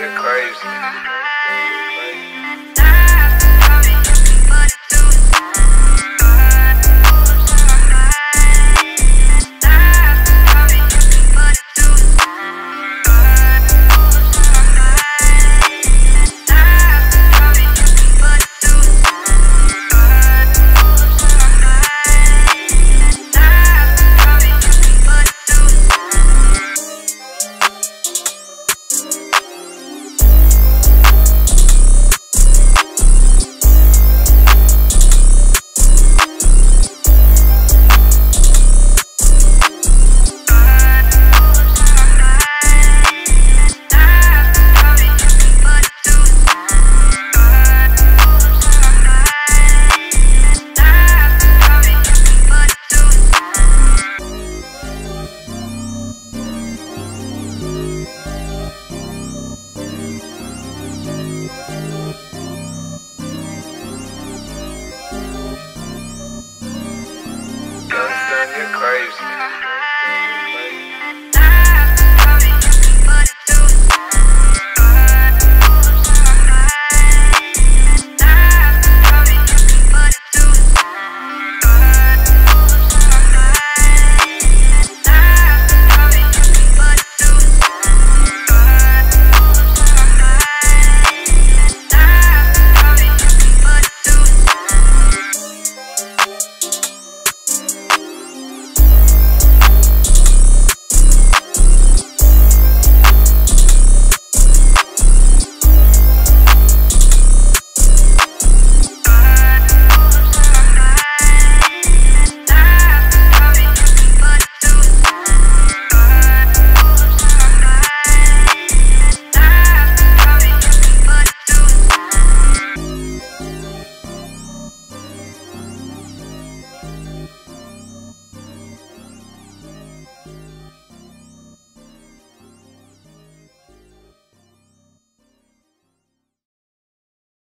You're crazy. Crazy.